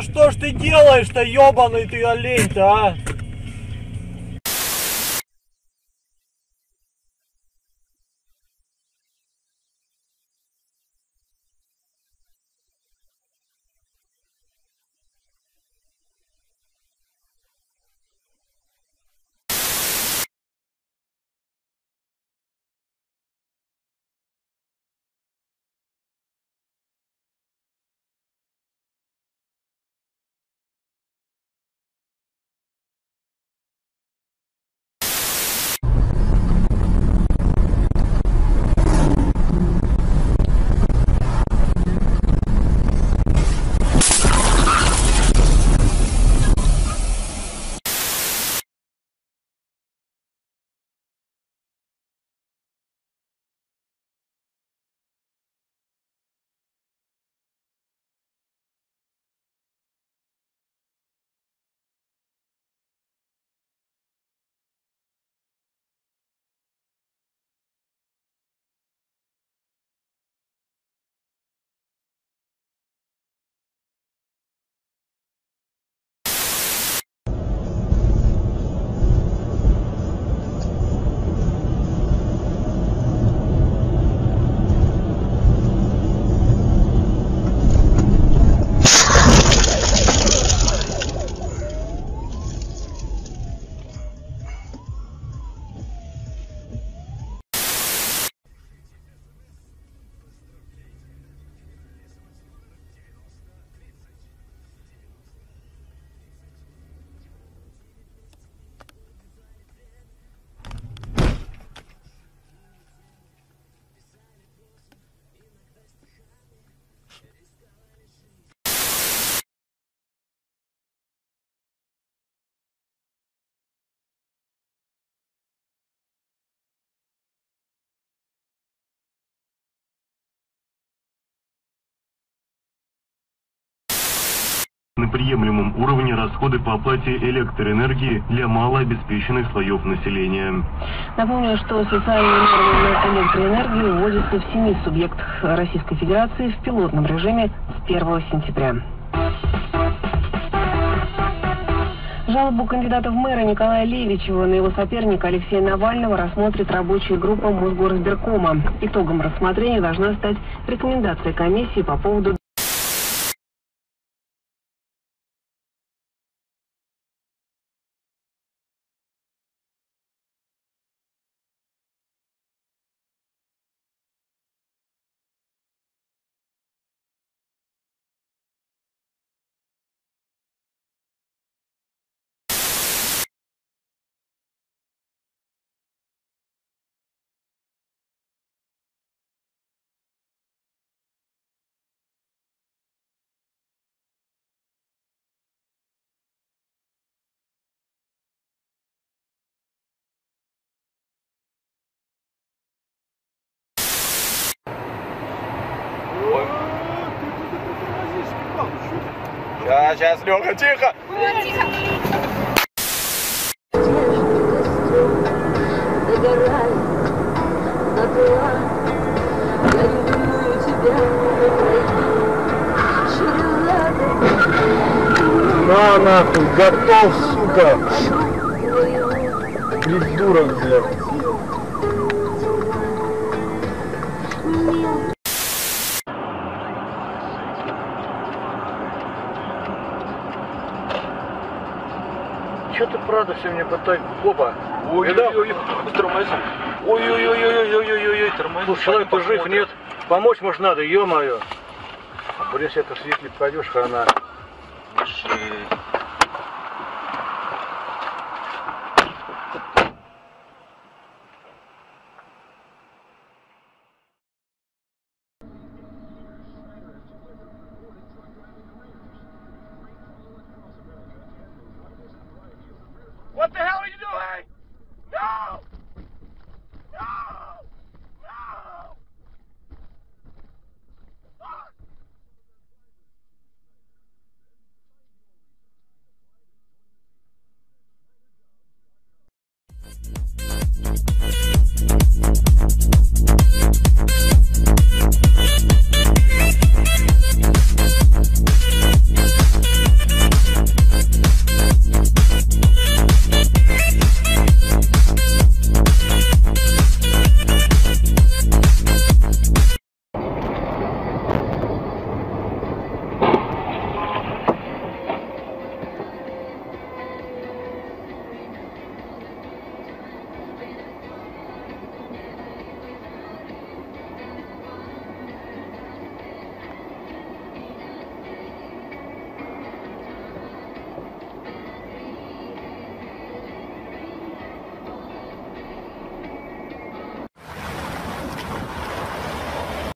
что ж ты делаешь-то, ебаный ты олень-то, а? На приемлемом уровне расходы по оплате электроэнергии для малообеспеченных слоев населения. Напомню, что социальные нормы на электроэнергию вводятся в семи субъектах Российской Федерации в пилотном режиме с 1 сентября. Жалобу кандидата в мэра Николая Левичева на его соперника Алексея Навального рассмотрит рабочая группа Мосгорсберкома. Итогом рассмотрения должна стать рекомендация комиссии по поводу Сейчас, Леха, тихо! На нахуй, готов, сука! Придурок, блядь. Что ты правда все мне потом? Опа. Ой-ой-ой, тормози. Ой-ой-ой-ой-ой-ой-ой, тормози. Слушай, человек жив нет. Помочь, может, надо, ё-моё. Блин, если это светлит пойдешь, хана. Мишель.